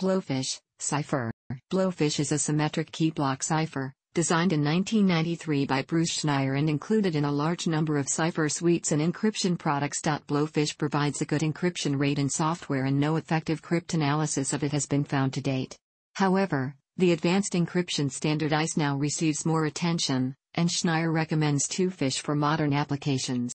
Blowfish, Cipher. Blowfish is a symmetric key block cipher, designed in 1993 by Bruce Schneier and included in a large number of cipher suites and encryption products. Blowfish provides a good encryption rate in software and no effective cryptanalysis of it has been found to date. However, the advanced encryption standard AES now receives more attention, and Schneier recommends Twofish for modern applications.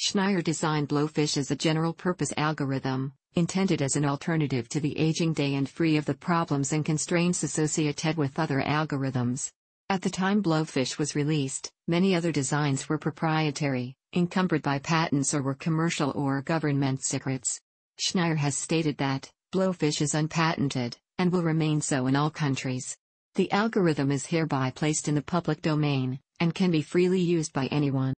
Schneier designed Blowfish as a general-purpose algorithm, intended as an alternative to the aging DES and free of the problems and constraints associated with other algorithms. At the time Blowfish was released, many other designs were proprietary, encumbered by patents or were commercial or government secrets. Schneier has stated that, Blowfish is unpatented, and will remain so in all countries. The algorithm is hereby placed in the public domain, and can be freely used by anyone.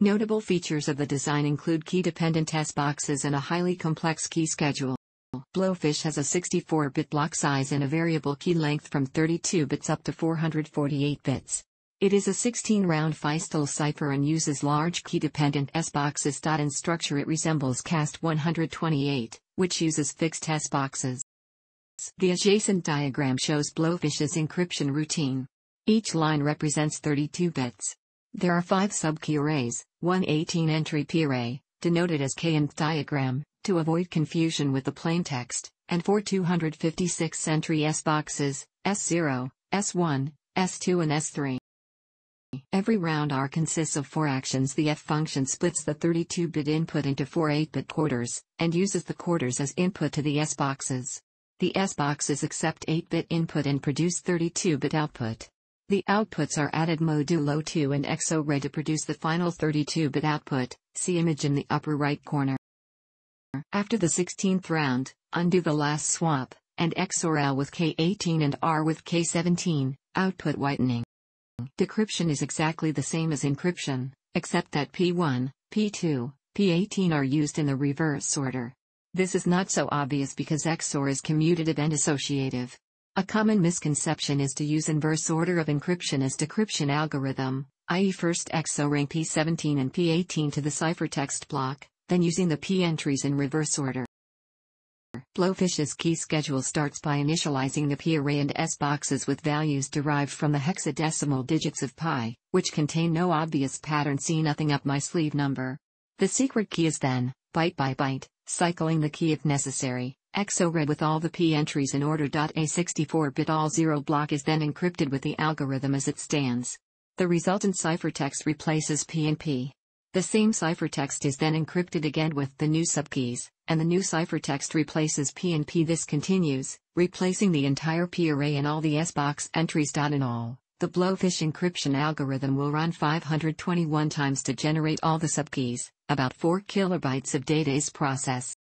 Notable features of the design include key-dependent S boxes and a highly complex key schedule. Blowfish has a 64-bit block size and a variable key length from 32 bits up to 448 bits. It is a 16-round Feistel cipher and uses large key-dependent S boxes. In structure it resembles CAST 128, which uses fixed S boxes. The adjacent diagram shows Blowfish's encryption routine. Each line represents 32 bits. There are five subkey arrays, one 18-entry p array, denoted as k in diagram, to avoid confusion with the plaintext, and four 256-entry S boxes, S0, S1, S2 and S3. Every round R consists of four actions. The F function splits the 32-bit input into four 8-bit quarters, and uses the quarters as input to the S boxes. The S boxes accept 8-bit input and produce 32-bit output. The outputs are added modulo 2 and XORed to produce the final 32-bit output, see image in the upper right corner. After the 16th round, undo the last swap, and XOR with K18 and R with K17, output whitening. Decryption is exactly the same as encryption, except that P1, P2, P18 are used in the reverse order. This is not so obvious because XOR is commutative and associative. A common misconception is to use inverse order of encryption as decryption algorithm, i.e. first XORing P17 and P18 to the ciphertext block, then using the P entries in reverse order. Blowfish's key schedule starts by initializing the P array and S boxes with values derived from the hexadecimal digits of pi, which contain no obvious pattern see nothing up my sleeve number. The secret key is then, byte by byte, cycling the key if necessary, XORed with all the P entries in order. A 64-bit all-zero block is then encrypted with the algorithm as it stands. The resultant ciphertext replaces P and P. The same ciphertext is then encrypted again with the new subkeys, and the new ciphertext replaces P and P. This continues, replacing the entire P array and all the S box entries. In all, the Blowfish encryption algorithm will run 521 times to generate all the subkeys, about 4 kilobytes of data is processed.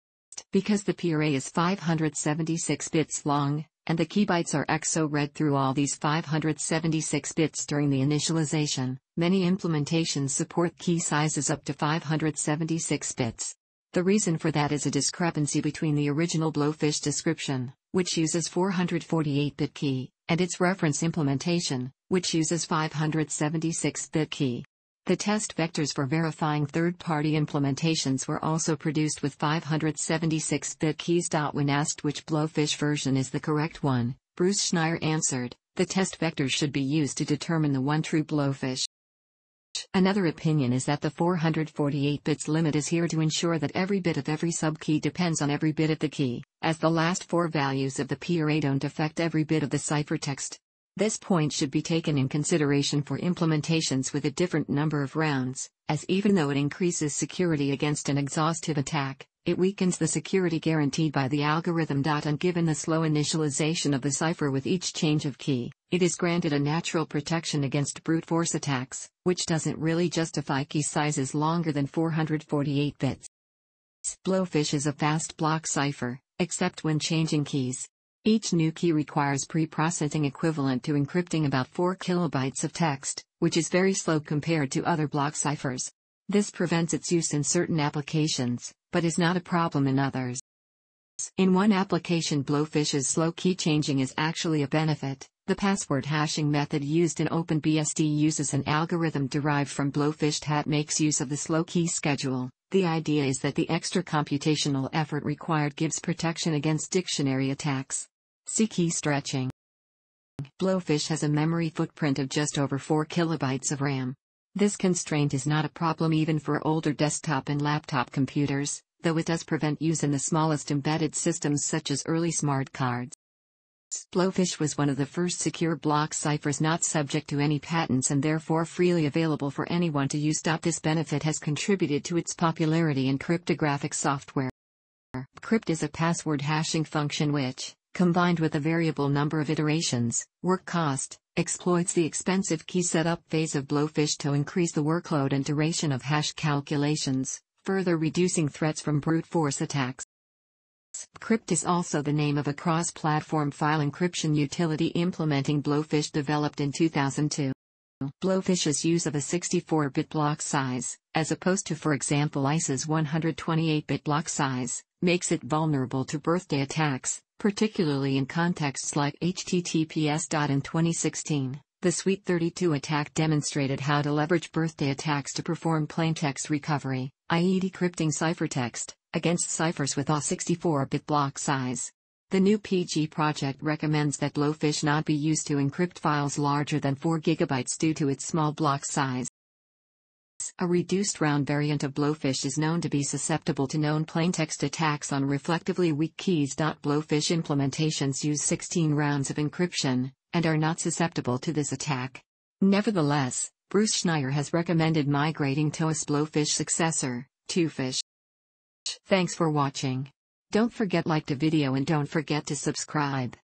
Because the P array is 576 bits long, and the key bytes are XORed through all these 576 bits during the initialization, many implementations support key sizes up to 576 bits. The reason for that is a discrepancy between the original Blowfish description, which uses 448-bit key, and its reference implementation, which uses 576-bit key. The test vectors for verifying third-party implementations were also produced with 576-bit keys. When asked which Blowfish version is the correct one, Bruce Schneier answered, the test vectors should be used to determine the one true Blowfish. Another opinion is that the 448 bits limit is here to ensure that every bit of every subkey depends on every bit of the key, as the last four values of the P array don't affect every bit of the ciphertext. This point should be taken in consideration for implementations with a different number of rounds, as even though it increases security against an exhaustive attack, it weakens the security guaranteed by the algorithm. And given the slow initialization of the cipher with each change of key, it is granted a natural protection against brute force attacks, which doesn't really justify key sizes longer than 448 bits. Blowfish is a fast block cipher, except when changing keys. Each new key requires pre-processing equivalent to encrypting about 4 kilobytes of text, which is very slow compared to other block ciphers. This prevents its use in certain applications, but is not a problem in others. In one application Blowfish's slow key changing is actually a benefit. The password hashing method used in OpenBSD uses an algorithm derived from Blowfish that makes use of the slow key schedule, The idea is that the extra computational effort required gives protection against dictionary attacks. See key stretching. Blowfish has a memory footprint of just over 4 kilobytes of RAM. This constraint is not a problem even for older desktop and laptop computers, though it does prevent use in the smallest embedded systems such as early smart cards. Blowfish was one of the first secure block ciphers not subject to any patents and therefore freely available for anyone to use. This benefit has contributed to its popularity in cryptographic software. bcrypt is a password hashing function which, combined with a variable number of iterations, work cost, exploits the expensive key setup phase of Blowfish to increase the workload and duration of hash calculations, further reducing threats from brute force attacks. Crypt is also the name of a cross-platform file encryption utility implementing Blowfish developed in 2002. Blowfish's use of a 64-bit block size, as opposed to for example AES's 128-bit block size, makes it vulnerable to birthday attacks, particularly in contexts like HTTPS. In 2016, the Sweet32 attack demonstrated how to leverage birthday attacks to perform plaintext recovery, i.e. decrypting ciphertext, against ciphers with a 64-bit block size. The GnuPG project recommends that Blowfish not be used to encrypt files larger than 4 GB due to its small block size. A reduced round variant of Blowfish is known to be susceptible to known plaintext attacks on reflectively weak keys. Blowfish implementations use 16 rounds of encryption, and are not susceptible to this attack. Nevertheless, Bruce Schneier has recommended migrating to a Blowfish successor, Twofish. Thanks for watching. Don't forget like the video and don't forget to subscribe.